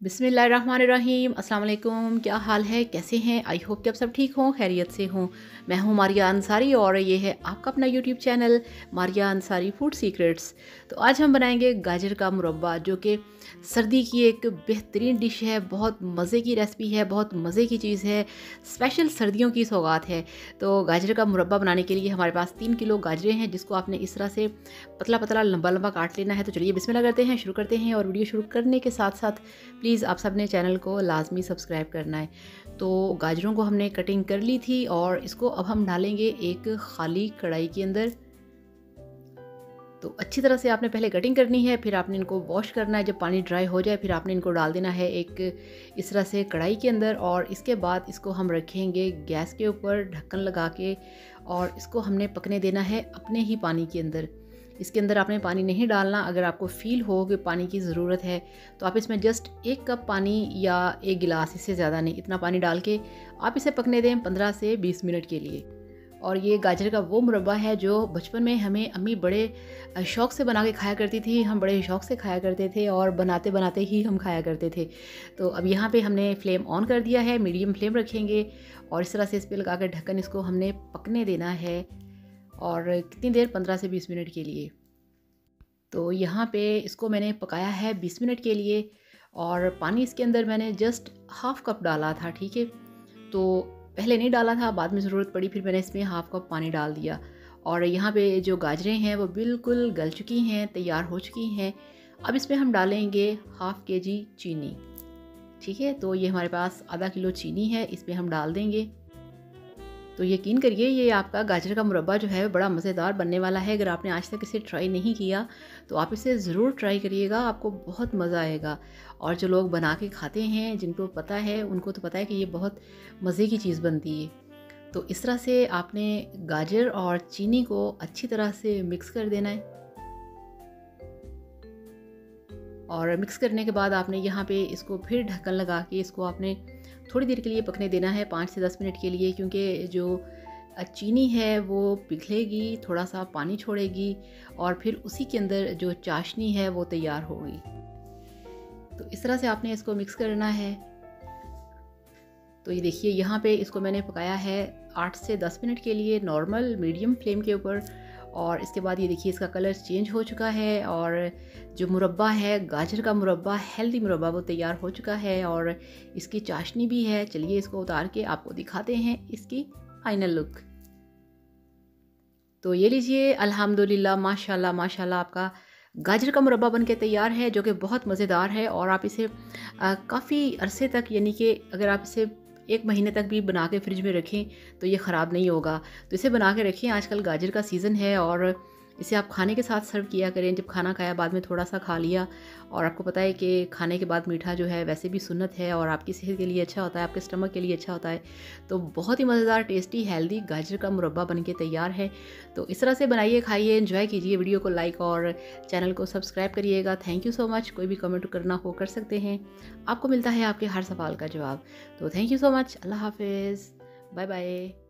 बिसमीम वालेकुम क्या हाल है? कैसे हैं? आई होप कि आप सब ठीक हों, खैरियत से हों। मैं हूँ मारिया अंसारी और ये है आपका अपना YouTube channel, Maria Ansari food secrets तो आज हम बनाएँगे गाजर का मुरब्बा, जो कि सर्दी की एक बेहतरीन डिश है, बहुत मज़े की रेसिपी है, बहुत मज़े की चीज़ है, स्पेशल सर्दियों की सौगात है। तो गाजर का मुरबा बनाने के लिए हमारे पास तीन किलो गाजरें हैं, जिसको आपने इस तरह से पतला पतला लंबा लंबा काट लेना है। तो चलिए बिस्मिल्लाह करते हैं, शुरू करते हैं और वीडियो शुरू करने के साथ साथ प्लीज़ आप सबने चैनल को लाजमी सब्सक्राइब करना है। तो गाजरों को हमने कटिंग कर ली थी और इसको अब हम डालेंगे एक खाली कढ़ाई के अंदर। तो अच्छी तरह से आपने पहले कटिंग करनी है, फिर आपने इनको वॉश करना है। जब पानी ड्राई हो जाए, फिर आपने इनको डाल देना है एक इस तरह से कढ़ाई के अंदर और इसके बाद इसको हम रखेंगे गैस के ऊपर ढक्कन लगा के और इसको हमने पकने देना है अपने ही पानी के अंदर। इसके अंदर आपने पानी नहीं डालना। अगर आपको फील हो कि पानी की ज़रूरत है तो आप इसमें जस्ट एक कप पानी या एक गिलास इससे ज़्यादा नहीं, इतना पानी डाल के आप इसे पकने दें पंद्रह से बीस मिनट के लिए। और ये गाजर का वो मुरबा है जो बचपन में हमें अम्मी बड़े शौक़ से बना के खाया करती थी। हम बड़े शौक़ से खाया करते थे और बनाते बनाते ही हम खाया करते थे। तो अब यहाँ पे हमने फ्लेम ऑन कर दिया है मीडियम फ्लेम रखेंगे और इस तरह से इस पर लगा कर ढक्कन इसको हमने पकने देना है। और कितनी देर? पंद्रह से बीस मिनट के लिए। तो यहाँ पे इसको मैंने पकाया है बीस मिनट के लिए और पानी इसके अंदर मैंने जस्ट हाफ़ कप डाला था, ठीक है? तो पहले नहीं डाला था, बाद में ज़रूरत पड़ी, फिर मैंने इसमें हाफ़ कप पानी डाल दिया। और यहाँ पे जो गाजरें हैं वो बिल्कुल गल चुकी हैं, तैयार हो चुकी हैं। अब इसमें हम डालेंगे हाफ़ के जी चीनी, ठीक है? तो ये हमारे पास आधा किलो चीनी है, इसमें हम डाल देंगे। तो यकीन करिए, ये आपका गाजर का मुरब्बा जो है, बड़ा मज़ेदार बनने वाला है। अगर आपने आज तक इसे ट्राई नहीं किया तो आप इसे ज़रूर ट्राई करिएगा, आपको बहुत मज़ा आएगा। और जो लोग बना के खाते हैं, जिनको पता है, उनको तो पता है कि ये बहुत मज़े की चीज़ बनती है। तो इस तरह से आपने गाजर और चीनी को अच्छी तरह से मिक्स कर देना है। और मिक्स करने के बाद आपने यहाँ पे इसको फिर ढक्कन लगा के इसको आपने थोड़ी देर के लिए पकने देना है, पाँच से दस मिनट के लिए, क्योंकि जो चीनी है वो पिघलेगी थोड़ा सा पानी छोड़ेगी और फिर उसी के अंदर जो चाशनी है वो तैयार होगी। तो इस तरह से आपने इसको मिक्स करना है। तो ये देखिए, यहाँ पे इसको मैंने पकाया है आठ से दस मिनट के लिए, नॉर्मल, मीडियम फ्लेम के ऊपर। और इसके बाद ये देखिए इसका कलर चेंज हो चुका है और जो मुरब्बा है, गाजर का मुरब्बा हेल्दी मुरब्बा वो तैयार हो चुका है और इसकी चाशनी भी है। चलिए इसको उतार के आपको दिखाते हैं इसकी फाइनल लुक तो ये लीजिए, अल्हम्दुलिल्लाह, माशाल्लाह माशाल्लाह आपका गाजर का मुरब्बा बन के तैयार है, जो कि बहुत मज़ेदार है और आप इसे काफ़ी अरसे तक, यानी कि अगर आप इसे एक महीने तक भी बना के फ्रिज में रखें तो ये ख़राब नहीं होगा। तो इसे बना के रखें आजकल गाजर का सीज़न है और इसे आप खाने के साथ सर्व किया करें। जब खाना खाया, बाद में थोड़ा सा खा लिया और आपको पता है कि खाने के बाद मीठा जो है, वैसे भी सुन्नत है और आपकी सेहत के लिए अच्छा होता है, आपके स्टमक के लिए अच्छा होता है। तो बहुत ही मज़ेदार, टेस्टी, हेल्दी गाजर का मुरब्बा बन के तैयार है। तो इस तरह से बनाइए, खाइए इन्जॉय कीजिए वीडियो को लाइक और चैनल को सब्सक्राइब करिएगा। Thank you so much. कोई भी कमेंट करना हो, कर सकते हैं। आपको मिलता है आपके हर सवाल का जवाब। तो थैंक यू सो मच। अल्लाह हाफिज़। Bye bye.